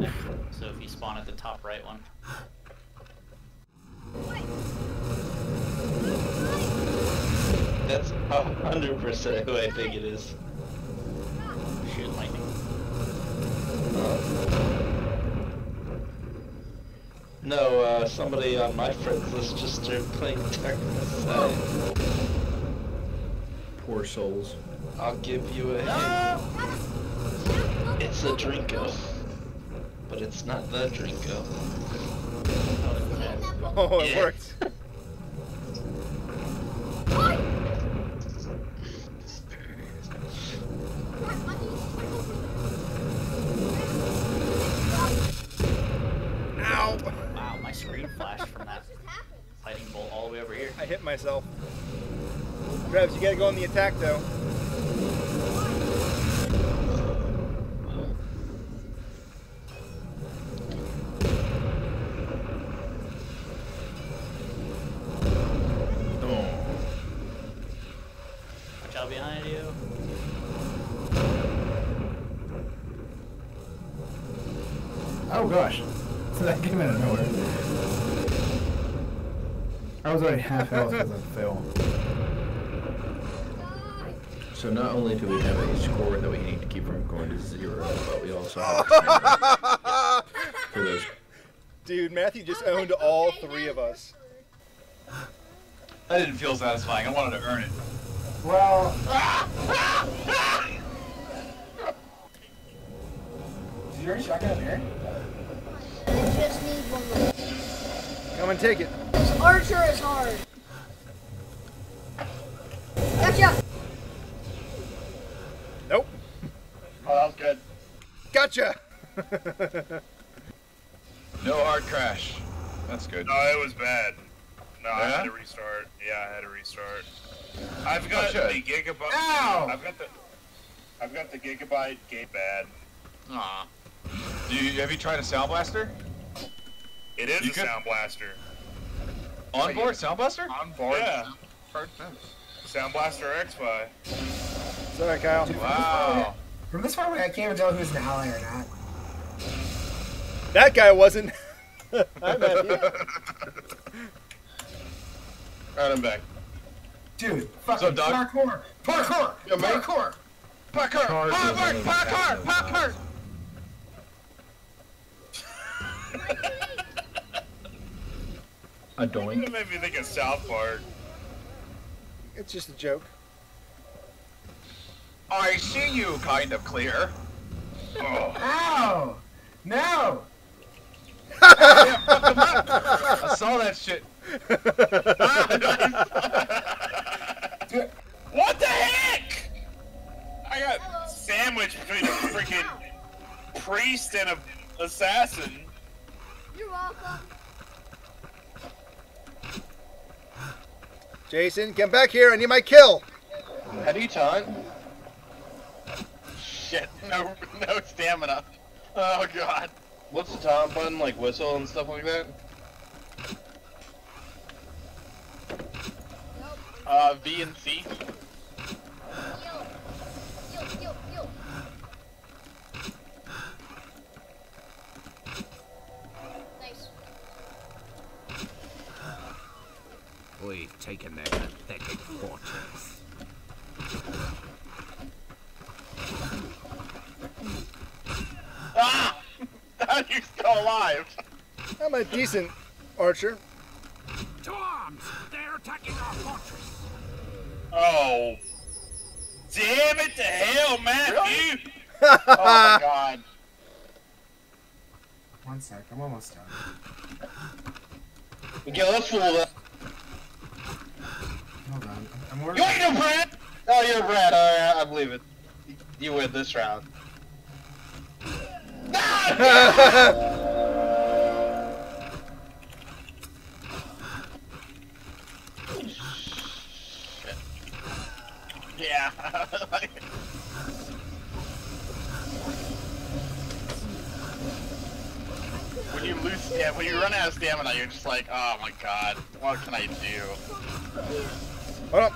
there. So if you spawn at the top right one. That's a hundred percent who I think it is. Shoot lightning. No, uh, somebody on my friends list just started playing Techno Poor souls. I'll give you a hint. It's a Drinko. But it's not the Drinko. Oh, it Yeah. worked. Ow! Wow, my screen flashed from that lightning bolt all the way over here. I hit myself. Travis, you gotta go on the attack though. Oh. Watch out behind you. Oh gosh. So that came out of nowhere. I was already half health because I fell. So not only do we have a score that we need to keep from going to zero, but we also have a for those. Dude, Matthew just owned all three of us. That didn't feel satisfying. I wanted to earn it. Well, did you already shotgun up here? I just need one more. Come and take it. This archer is hard. Gotcha! Nope. Oh, that was good. Gotcha! No hard crash. That's good. No, it was bad. No, I had to restart. Yeah, I had to restart. I've got oh, shit. the gigabyte. Ow! I've got the. I've got the gigabyte gate bad. Aw. Do you, have you tried a Sound Blaster? It is You a could- sound blaster. On board Sound Blaster? On board. Yeah. Hard- Sound Blaster X-Fi. Sorry, Kyle. Wow. From this far away, I can't even tell who's an ally or not. That guy wasn't. Hi, Matthew. Alright, I'm back. Dude, fuck So, Doug- parkour! Parkour! Yeah, man. parkour! Parkour! Cars Parkour! is only Parkour! Parkour! Of A It doink. made me think of South Park. It's just a joke. I see you kind of clear. Oh, Ow! No! Yeah, fuck 'em up. I saw that shit. What the heck? I got sandwiched between a freaking priest and a assassin. You're welcome. Jason, come back here. I need my kill. How do you taunt? Shit, no, no stamina. Oh god. What's the taunt button? Like whistle and stuff like that? Uh, V and C. We've taken their pathetic fortress. Ah! How are you still alive? I'm a decent archer. To arms! They're attacking our fortress! Oh. Damn it to hell, Matthew! Oh my god. one sec, I'm almost done. Okay, let's fool that. Hold on. I'm You ain't no Brad! Oh, you're Brad. Alright, oh, I believe it. You win this round. Yeah. when you lose, yeah, when you run out of stamina, you're just like, oh my god, what can I do? Hold up.